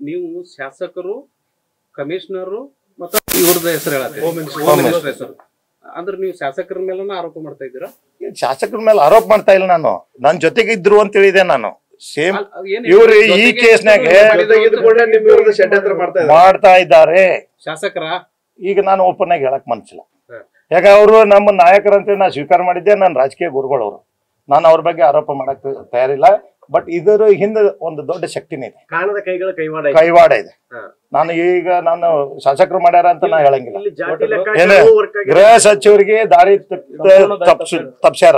ನೀವು ಶಾಸಕರು ಕಮಿಷನರು ಮತ್ತು ಇವ್ರದ್ದು ಹೆಸರು ಅಂದ್ರೆ ನೀವು ಶಾಸಕರ ಮೇಲೆ ಆರೋಪ ಮಾಡ್ತಾ ಇದ್ದೀರಾ? ಶಾಸಕರ ಮೇಲೆ ಆರೋಪ ಮಾಡ್ತಾ ಇಲ್ಲ ನಾನು. ನನ್ ಜೊತೆಗೆ ಇದ್ರು ಅಂತ ಹೇಳಿದೆ ನಾನು. ಸೇಮ್ ಇವ್ರಿ ಈ ಕೇಸ್ ಕೇಸ್ನಾಗ ಮಾಡ್ತಾ ಇದ್ದಾರೆ. ಶಾಸಕರ? ಈಗ ನಾನು ಓಪನ್ ಆಗಿ ಹೇಳಕ್ ಮನ್ಸಿಲ್ಲ. ಯಾಕೆ ಅವರು ನಮ್ಮ ನಾಯಕರಂತೇಳಿ ನಾ ಸ್ವೀಕಾರ ಮಾಡಿದ್ದೆ ನನ್ನ ರಾಜಕೀಯ ಗುರುಗಳವರು. ನಾನು ಅವ್ರ ಬಗ್ಗೆ ಆರೋಪ ಮಾಡಕ್ ತಯಾರಿಲ್ಲ. ಬಟ್ ಇದರ ಹಿಂದೆ ಒಂದು ದೊಡ್ಡ ಶಕ್ತಿನೇ ಇದೆ. ಕಾಣದ ಕೈಗಳ ಕೈವಾಡ ಇದೆ. ಕೈವಾಡ ಇದೆ. ನಾನು ಈಗ ನಾನು ಶಾಸಕರು ಮಾಡ್ಯಾರ ಅಂತ ನಾ ಹೇಳಂಗಿಲ್ಲ. ಗೃಹ ಸಚಿವರಿಗೆ ದಾರಿ ತಪ್ಸ ತಪ್ಸ್ಯಾರ.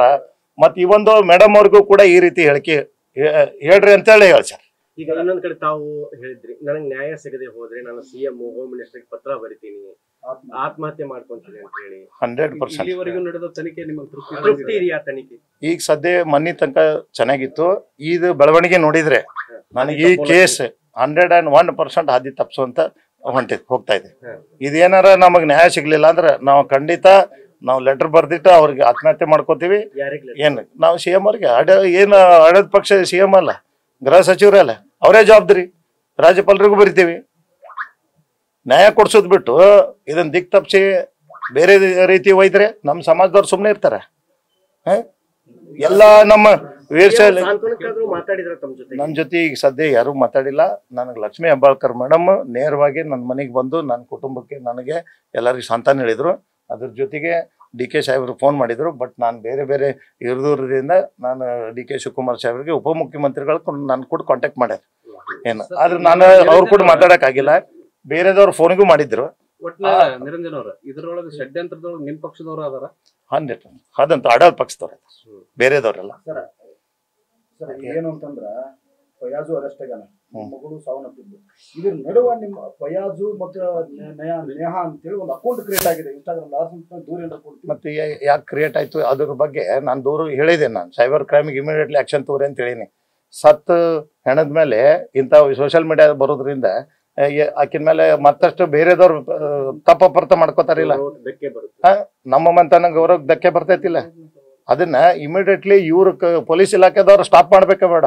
ಮತ್ ಇವೊಂದು ಮೇಡಮ್ ಅವ್ರಿಗೂ ಕೂಡ ಈ ರೀತಿ ಹೇಳಿಕೆ ಹೇಳ್ರಿ ಅಂತ ಹೇಳಿ ಹೇಳ್ಸ್ಯಾರ ಈಗ ಇನ್ನೊಂದ್ ಕಡೆ ತಾವು ಹೇಳಿದ್ರಿ ನನಗೆ ನ್ಯಾಯ ಸಿಗದೆ ಹೋದ್ರೆ ನಾನು ಸಿಎಂ ಹೋಮ್ ಮಿನಿಸ್ಟರ್ ಪತ್ರ ಬರಿತೀನಿ. ಆತ್ಮಹತ್ಯೆ ಮಾಡ್ಕೊಂತೀನಿ ಅಂತ ಹೇಳಿ. Hundred percent. ಇಲ್ಲಿವರೆಗೂ ನಡೆದ ತನಿಖೆ ನಿಮಗೆ ತೃಪ್ತಿ ತೃಪ್ತಿ ತಂದಿದೆ? ಇದೆಯಾ ತನಿಖೆ. ಈಗ ಸದ್ಯ ಮನಿ ತನಕ ಚೆನ್ನಾಗಿತ್ತು. ಇದು ಬೆಳವಣಿಗೆ ನೋಡಿದ್ರೆ ನನಗೆ ಈ case hundred and one percent ಹಾದಿ ತಪ್ಪಿಸುವಂತ ಹೊಂಟಿದ್ ಹೋಗ್ತಾ ಇದೆ. ಇದೇನಾರ ನಮಗ್ ನ್ಯಾಯ ಸಿಗ್ಲಿಲ್ಲ ಅಂದ್ರೆ ನಾವು ಖಂಡಿತ ನಾವು ಲೆಟರ್ ಬರ್ದಿಟ್ಟು ಅವ್ರಿಗೆ ಆತ್ಮಹತ್ಯೆ ಮಾಡ್ಕೋತೀವಿ. ಏನು ನಾವು ಸಿ ಎಂ ಅವ್ರಿಗೆ. ಅಡ ಏನು ಆಡಳಿತ ಪಕ್ಷ ಸಿ ಎಂ ಅಲ್ಲ ಗೃಹ ಸಚಿವರಲ್ಲ ಅವರೇ ಜವಾಬ್ದಾರಿ. ರಾಜ್ಯಪಾಲರಿಗೂ ಬರಿತೀವಿ. ನ್ಯಾಯ ಕೊಡ್ಸೋದ್ ಬಿಟ್ಟು ಇದನ್ನ ದಿಕ್ ತಪ್ಸಿ ಬೇರೆ ರೀತಿ ಒಯ್ದ್ರೆ ನಮ್ಮ ಸಮಾಜದವ್ರು ಸುಮ್ಮನೆ ಇರ್ತಾರೆ. ಎಲ್ಲಾ ಎಲ್ಲ ನಮ್ಮ ವೀರಶೈಲಿ ಜೊತೆ? ನನ್ನ ಜೊತೆ ಈಗ ಸದ್ಯ ಯಾರು ಮಾತಾಡಿಲ್ಲ. ನನಗೆ ಲಕ್ಷ್ಮೀ ಹೆಬ್ಬಾಳ್ಕರ್ ಮೇಡಮ್ ನೇರವಾಗಿ ನನ್ನ ಮನೆಗೆ ಬಂದು ನನ್ನ ಕುಟುಂಬಕ್ಕೆ ನನಗೆ ಎಲ್ಲರಿಗೂ ಸಂತಾನ ಹೇಳಿದ್ರು. ಅದ್ರ ಜೊತೆಗೆ ಡಿ ಕೆ ಸಾಹೇಬರು ಫೋನ್ ಮಾಡಿದ್ರು. ಬಟ್ ನಾನು ಬೇರೆ ಬೇರೆ ಇರದೂರದಿಂದ ನಾನು ಡಿ ಕೆ ಶಿವಕುಮಾರ್ ಸಾಹೇಬ್ರಿಗೆ ಉಪಮುಖ್ಯಮಂತ್ರಿಗಳು ನಾನು ಕೂಡ ಕಾಂಟ್ಯಾಕ್ಟ್ ಮಾಡ್ಯಾರ. ಏನು? ಆದ್ರೆ ನಾನು ಅವ್ರು ಕೂಡ ಮಾತಾಡೋಕ್ಕಾಗಿಲ್ಲ ಬೇರೆದವ್ರು ಫೋನಿಗೂ ಮಾಡಿದ್ರು. ಒಟ್ನಾಗ ನಿರಂಜನ್ ಅವ್ರ ಇದ್ರೊಳಗೆ ಷಡ್ಯಂತ್ರದೊಳಗೆ ನಿಮ್ ಪಕ್ಷದವ್ರು ಅದಾರ? ಹಂಡ್ರೆಡ್ ಅದಂತ ಅಡಲ್ ಪಕ್ಷದವ್ರ ಬೇರೆದವ್ರೆಲ್ಲ. ಸರ್ ಏನು ಅಂತಂದ್ರ ಫಯಾಜು ಅರೆಸ್ಟ್ ಆಗ್ಯಾನ ಮಗಳು ಸಾವನ್ನಪ್ಪಿದ್ದು ಇದ್ರ ನಡುವ ನಿಮ್ಮ ಫಯಾಜು ಮತ್ತು ನೇಹ ಅಂತೇಳಿ ಒಂದು ಅಕೌಂಟ್ ಕ್ರಿಯೇಟ್ ಆಗಿದೆ. ಇನ್ಸ್ಟಾಗ್ರಾಮ್ ಲಾಸ್ಟ್ ದೂರ ಮತ್ತೆ ಯಾಕೆ ಕ್ರಿಯೇಟ್ ಆಯ್ತು? ಅದ್ರ ಬಗ್ಗೆ ನಾನು ದೂರು ಹೇಳಿದೆ ನಾನು. ಸೈಬರ್ ಕ್ರೈಮಿಗೆ ಇಮಿಡಿಯೇಟ್ಲಿ ಆಕ್ಷನ್ ತೋರಿ ಅಂತ ಹೇಳಿನಿ ಸತ್ ಹೆಣದ ಮೇಲೆ ಇಂಥ ಸೋಷಿಯಲ್ ಮೀಡಿಯಾ ಬರೋದ್ರಿಂದ ಆಕಿನ ಮೇಲೆ ಮತ್ತಷ್ಟು ಬೇರೆದವ್ರು ಪರ್ತ ಮಾಡ್ಕೋತಾರಿಲ್ಲ ನಮ್ಮ ಮಂತನ ಗೌರವ ಧಕ್ಕೆ ಬರ್ತೈತಿಲ್ಲ ಅದನ್ನ ಇಮಿಡಿಯೇಟ್ಲಿ ಇವ್ರ ಪೊಲೀಸ್ ಇಲಾಖೆದವ್ರು ಸ್ಟಾಪ್ ಮಾಡ್ಬೇಕ ಬೇಡ.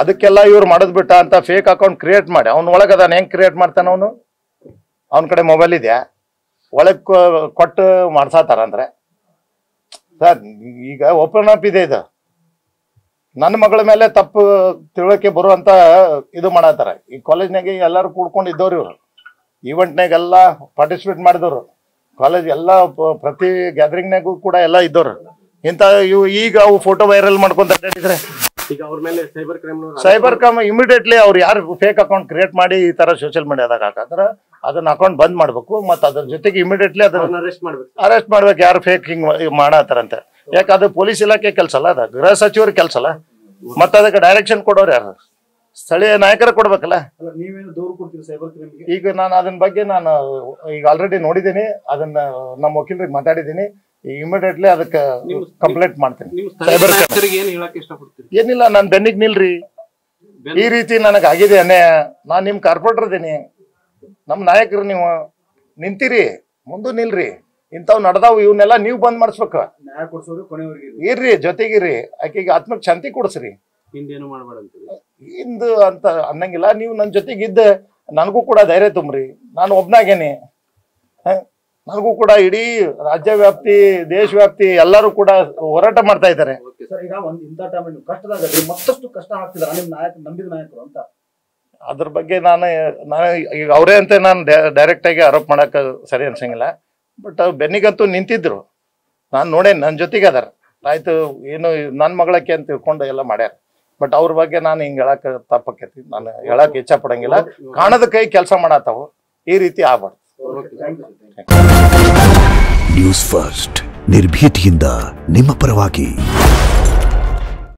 ಅದಕ್ಕೆಲ್ಲ ಇವ್ರು ಮಾಡೋದ್ ಬಿಟ್ಟ ಅಂತ ಫೇಕ್ ಅಕೌಂಟ್ ಕ್ರಿಯೇಟ್ ಮಾಡಿ. ಅವ್ನ ಒಳಗೆ ಅದಾನ ಹೆಂಗ್ ಕ್ರಿಯೇಟ್ ಮಾಡ್ತಾನ ಅವನು? ಅವನ ಕಡೆ ಮೊಬೈಲ್ ಇದೆಯಾ? ಒಳಗ್ ಕೊಟ್ಟು ಮಾಡ್ಸಾತಾರ ಅಂದ್ರೆ? ಸರ್ ಈಗ ಓಪನ್ ಅಪ್ ಇದೆ ಇದು. ನನ್ನ ಮಗಳ ಮೇಲೆ ತಪ್ಪು ತಿಳುವಳಿಕೆ ಬರುವಂತ ಇದು ಮಾಡತ್ತಾರ. ಈ ಕಾಲೇಜ್ನಾಗೆ ಎಲ್ಲರೂ ಕೂಡ್ಕೊಂಡು ಇದ್ದವ್ರು ಇವರು ಈವೆಂಟ್ನಾಗೆಲ್ಲ ಪಾರ್ಟಿಸಿಪೇಟ್ ಮಾಡಿದವರು. ಕಾಲೇಜ್ ಎಲ್ಲ ಪ್ರತಿ ಗ್ಯಾದರಿಂಗ್ನಾಗೂ ಕೂಡ ಎಲ್ಲ ಇದ್ದವ್ರು. ಇಂಥ ಇವು ಈಗ ಅವು ಫೋಟೋ ವೈರಲ್ ಮಾಡ್ಕೊಂತ ಅಡ್ಡಾಡಿದ್ರೆ ಈಗ ಅವ್ರ ಮೇಲೆ cyber crime cyber crime immediately ಅವ್ರು ಯಾರು ಫೇಕ್ ಅಕೌಂಟ್ ಕ್ರಿಯೇಟ್ ಮಾಡಿ ಈ ತರ ಸೋಷಿಯಲ್ ಮೀಡಿಯಾದಾಗ ಹಾಕಂದ್ರ ಅದನ್ನ ಅಕೌಂಟ್ ಬಂದ್ ಮಾಡ್ಬೇಕು. ಮತ್ತೆ ಅದ್ರ ಜೊತೆಗೆ ಇಮಿಡಿಯೇಟ್ಲಿ ಅದನ್ನ ಅರೆಸ್ಟ್ ಮಾಡ್ಬೇಕು. ಅರೆಸ್ಟ್ ಮಾಡ್ಬೇಕು ಯಾರು ಫೇಕ್ ಹಿಂಗ್ ಮಾಡತ್ತಾರಂತೆ ಯಾಕೆ ಅದು ಪೊಲೀಸ್ ಇಲಾಖೆ ಕೆಲಸ ಅಲ್ಲ ಅದ. ಗೃಹ ಸಚಿವರ ಕೆಲಸ ಅಲ್ಲ. ಮತ್ತೆ ಅದಕ್ಕೆ ಡೈರೆಕ್ಷನ್ ಕೊಡೋರು ಯಾರು? ಸ್ಥಳೀಯ ನಾಯಕರ ಕೊಡ್ಬೇಕಲ್ಲ? ಈಗ ನಾನು ಅದನ್ನ ಬಗ್ಗೆ ನಾನು ಈಗ ಆಲ್ರೆಡಿ ನೋಡಿದ್ದೀನಿ. ಅದನ್ನ ನಮ್ಮ ವಕೀಲರಿಗೆ ಮಾತಾಡಿದ್ದೀನಿ. ಇಮಿಡಿಯೇಟ್ಲಿ ಅದಕ್ಕೆ ಕಂಪ್ಲೇಂಟ್ ಮಾಡ್ತೀನಿ. ಸೈಬರ್ ಏನಿಲ್ಲ ನಾನು ಬೆನ್ನಿಗೆ ನಿಲ್ರಿ. ಈ ರೀತಿ ನನಗೆ ಆಗಿದೆ ಅನ್ಯಾಯ. ನಾನು ನಿಮ್ಮ ಕಾರ್ಪೊರೇಟರ್ ಇದ್ದೀನಿ ನಮ್ಮ ನಾಯಕರು ನೀವು ನಿಂತೀರಿ. ಮುಂದೂ ನಿಲ್ರಿ. ಇಂಥವು ನಡ್ದಾವ್ ಇವನ್ನೆಲ್ಲ ನೀವು ಬಂದ್ ಮಾಡಿಸ್ಬೇಕು. ನ್ಯಾಯ ಕೊಡ್ಸೋರು ಕೊನೆವರೆಗೆ ಇರ್ಲಿ. ಇರ್ರಿ ಜೊತೆಗಿರಿ ಆಕೆಗೆ ಆತ್ಮಕ್ ಶಾಂತಿ ಕೊಡಿಸ್ರಿ. ಹಿಂದೇನು ಮಾಡ್ಬೇಡ ಅಂತ ಅನ್ನಂಗಿಲ್ಲ. ನೀವು ನನ್ನ ಜೊತೆಗಿದ್ದ ನನಗೂ ಕೂಡ ಧೈರ್ಯ ತುಂಬ್ರಿ. ನಾನು ಒಬ್ನಾಗೇನೆ? ನನಗೂ ಕೂಡ ಇಡೀ ರಾಜ್ಯ ವ್ಯಾಪ್ತಿ ದೇಶ ವ್ಯಾಪ್ತಿ ಎಲ್ಲರೂ ಕೂಡ ಹೋರಾಟ ಮಾಡ್ತಾ ಇದ್ದಾರೆ. ಸರ್ ಈಗ ಒಂದ್ ಇಂಥ ಟೈಮ್ ನೀವು ಕಷ್ಟದಾಗ ಮತ್ತಷ್ಟು ಕಷ್ಟ ಆಗ್ತಿದ್ದಾರೆ ನಿಮ್ ನಾಯಕ ನಂಬಿದ ನಾಯಕರು ಅಂತ. ಅದ್ರ ಬಗ್ಗೆ ನಾನು ನಾನು ಈಗ ಅವರೇ ಅಂತ ನಾನು ಡೈರೆಕ್ಟ್ ಆಗಿ ಆರೋಪ ಮಾಡಕ್ಕೆ ಸರಿ ಅನ್ಸಂಗಿಲ್ಲ. ಬಟ್ ಬೆನ್ನಿಗಂತೂ ನಿಂತಿದ್ರು. ನಾನು ನೋಡೇ ನನ್ನ ಜೊತೆಗೆ ಅದಾರ. ಆಯ್ತು, ಏನು ನನ್ನ ಮಗಳಕ್ಕೆ ಅಂತ ತಿಳ್ಕೊಂಡು ಎಲ್ಲ ಮಾಡ್ಯಾರ. ಬಟ್ ಅವ್ರ ಬಗ್ಗೆ ನಾನು ಹಿಂಗೆ ಹೇಳಕ್ ತಪ್ಪಕ್ಕೈತಿ ನಾನು ಹೇಳಕ್ ಇಚ್ಛೆ ಪಡಂಗಿಲ್ಲ. ಕಾಣದ ಕೈ ಕೆಲಸ ಮಾಡತ್ತಾವು ಈ ರೀತಿ ಆಗ್ಬಾರ್ದು. ನ್ಯೂಸ್ ಫಸ್ಟ್ ನಿರ್ಭೀತಿಯಿಂದ ನಿಮ್ಮ ಪರವಾಗಿ.